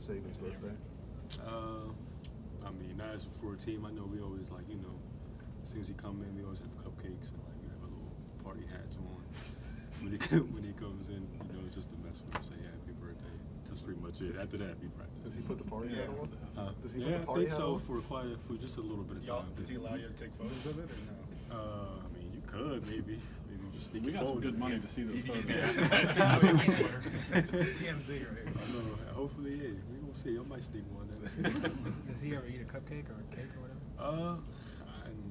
Saban's birthday? Uh, I mean, not as for a team. I know we always like you know, as soon as he come in, we always have cupcakes and like we have a little party hats on when he when he comes in. You know, just to mess with him, say happy birthday. That's pretty much it. After that, we practice. Does he put the party Yeah. hat on? Uh, Does he yeah, put the party I think hat so on? for quite a for just a little bit of time. does he allow you to take photos of it or no? Uh, I mean, you could maybe maybe just sneak We got some good money to see those photos. TMZ right I here. Hopefully, yeah. We gonna see. I might sneak one. Does, does he ever eat a cupcake or a cake or whatever? Uh,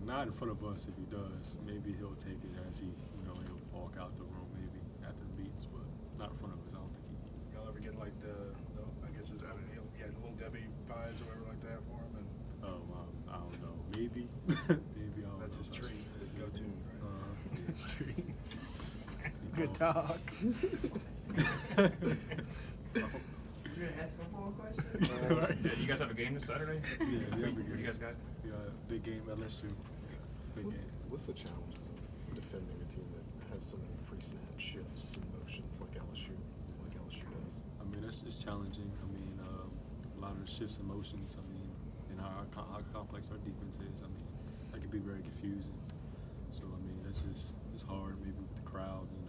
not in front of us. If he does, maybe he'll take it as he, you know, he'll walk out the room maybe after the beats, but not in front of us. I don't think he. Y'all ever get like the, the I guess it's, I don't know, yeah, little Debbie pies or whatever like that for him and Oh, um, I don't know. Maybe, maybe. I don't that's know. his treat, his go-to, right? Uh, Good talk. You're gonna ask one more question? Right. Yeah, you guys have a game this Saturday? Yeah, yeah, we Who do. you guys got? Yeah, big game LSU. Big What- game. What's the challenges of defending a team that has so many pre-snap shifts and motions like LSU, like LSU does? I mean, that's just challenging. I mean, um, a lot of the shifts and motions. I mean, and how, how complex our defense is. I mean, that could be very confusing. So I mean, that's just it's hard. Maybe with the crowd, you know, it could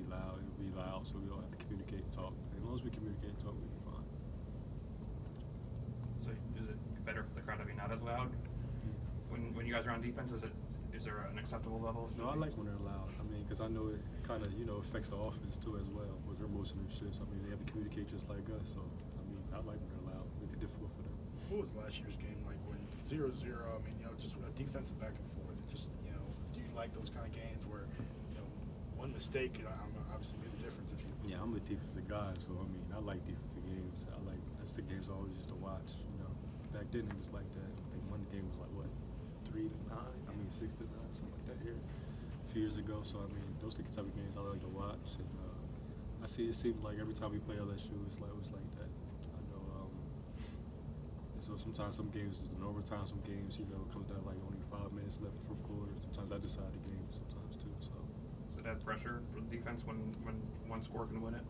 be loud. It could be loud. So we all have to communicate and talk. As long as we communicate and talk, we'll be fine. So is it better for the crowd to be not as loud? Hmm. When, when you guys are on defense, is it, is there an acceptable level? No, I like when they're loud. I mean, because I know it kind of you know affects the offense too as well. With their motion and shifts, I mean, they have to communicate just like us. So I mean, I like when they're loud. Make it difficult for them. What was last year's game like when zero zero? I mean, you know, just a defensive back and forth. It just you know, do you like those kind of games where you know one mistake could um, obviously be the difference if you. Yeah, I'm a defensive guy, so I mean, I like defensive games. I like that's the games I always used to watch. You know, back then it was like that. I think one game was like what, three to nine. I mean, six to nine, something like that here, a few years ago. So I mean, those are the type of games I like to watch. And uh, I see it seems like every time we play LSU, it's like it was like that. I know. Um, so sometimes some games is in overtime. Some games, you know, it comes down like only five minutes left in the fourth quarter. Sometimes I decide the game. So. So that pressure for the defense when, when one score can win it?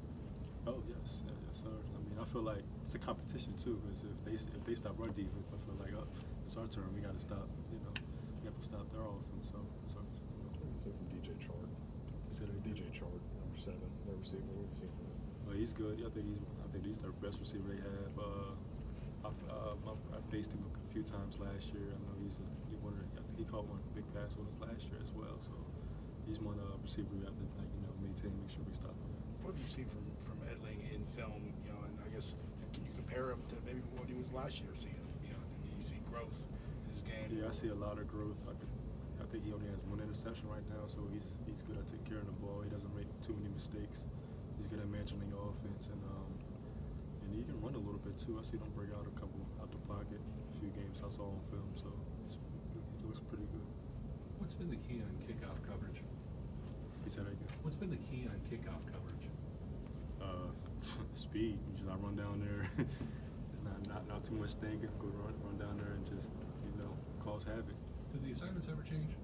Oh yes, yeah, yes sir. I mean, I feel like it's a competition too. Because if they if they stop our defense, I feel like oh, it's our turn. We got to stop. You know, we have to stop their offense. So, so you know. What do from DJ Chark? Is it a DJ Chark, number seven, their receiver. What have you seen from him? Well, he's good. I think he's I think he's their best receiver they have. Uh, I've, uh, I faced him a few times last year. I know he's a, he one of the- I think he caught one big pass on us last year as well. So he's one uh, receiver we have to like you know maintain, make sure we stop him. What have you seen from from Etling in film? You know, and I guess can you compare him to maybe what he was last year? Seeing you know, do you see growth in his game? Yeah, I see a lot of growth. I, could, I think he only has one interception right now, so he's he's good at taking care of the ball. He doesn't make too many mistakes. He's good at managing the offense, and um, and he can run a little bit too. I see him break out a couple out the pocket. A few games I saw on film, so it's, it looks pretty good. What's been the key on kickoff coverage? He said again. What's been the key on kickoff coverage? Uh, speed. You just I run down there. it's not, not not too much thinking. Go run run down there and just you know cause havoc. Do the assignments ever change?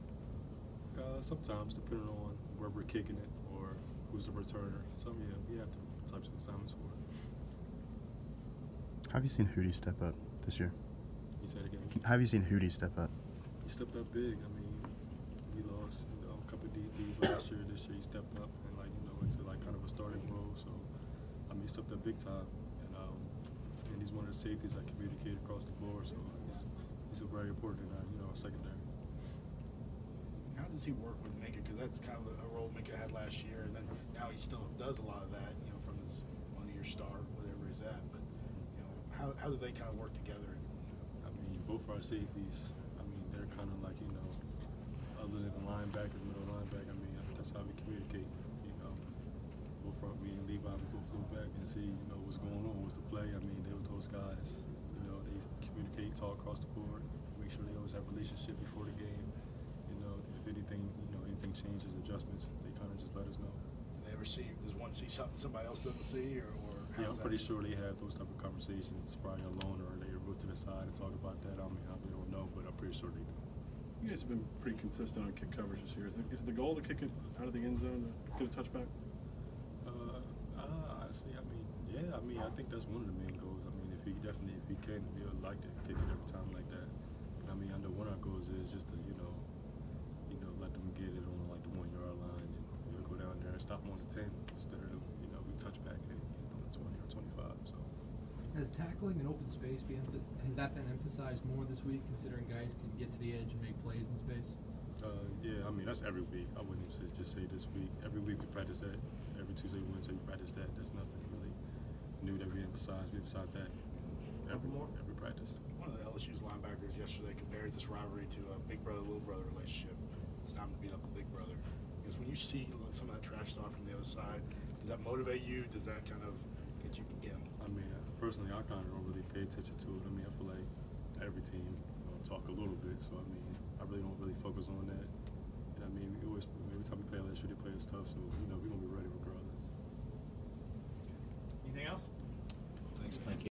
Uh, sometimes, depending on where we're kicking it or who's the returner. Some, yeah, we have different types of assignments for it. Have you seen Hootie step up this year? He said again, Have you seen Hootie step up? he stepped up big. I mean, we lost DBs last year. This year, he stepped up and like you know into like kind of a starting role. So, I mean, he stepped up big time, and um, and he's one of the safeties that communicate across the board. So he's, he's a very important, uh, you know, secondary. How does he work with Minkah? Because that's kind of a role Minkah had last year, and then now he still does a lot of that. You know, from his one-year star, whatever he's at. But you know, how how do they kind of work together? I mean, both our safeties, I mean, they're kind of like, you know, other than the linebackers, middle linebacker, I mean, that's how we communicate, you know. Both front, me and Levi, we both look back and see, you know, what's going on, what's the play. I mean, they were those guys, you know, they communicate, talk across the board, make sure they always have a relationship before the game. You know, if anything, you know, anything changes, adjustments, they kind of just let us know. Do they ever see? Does one see something somebody else doesn't see, or, or Yeah, I'm pretty that? sure they have those type of conversations, probably alone, or they go to the side and talk about that. I mean, I really don't know, but I'm pretty sure they do. You guys have been pretty consistent on kick coverage this year. Is, it, is the goal to kick it out of the end zone to get a touchback? Uh, uh, honestly, I mean, yeah, I mean, I think that's one of the main goals. I mean, if he definitely, if we can, we would like to kick it every time like that. But I mean, I know one of our goals is just to, you know, you know, let them get it on like the one yard line and you know, go down there and stop them on the ten instead of you know we touch back at you know, the twenty or twenty five. So Has tackling in open space been has that been emphasized more this week, considering guys can get to the edge and make plays in space? uh, yeah, I mean that's every week. I wouldn't say, just say this week. Every week we practice that. Every Tuesday, Wednesday we practice that. There's nothing really new that we emphasize. We emphasize that every more? every practice. One of the LSU's linebackers yesterday compared this rivalry to a big brother little brother relationship. It's time to beat up the big brother. Because when you see some of that trash talk from the other side, does that motivate you? Does that kind of get you again? I mean, uh, personally, I kind of don't really pay attention to it. I mean, I feel like every team you know, talk a little bit, so I mean, I really don't really focus on that. And I mean, we always every time we play LSU, they play us tough, so you know we're gonna be ready regardless. Anything else?